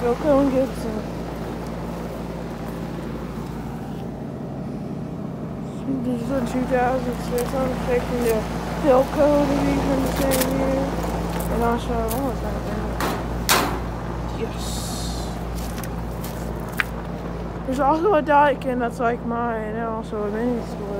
Go go and get Gibson. is are 2006. I'm taking the Philco to be from the same year. And also, almost was that? Yes. There's also a Daikin that's like mine, and also a mini split.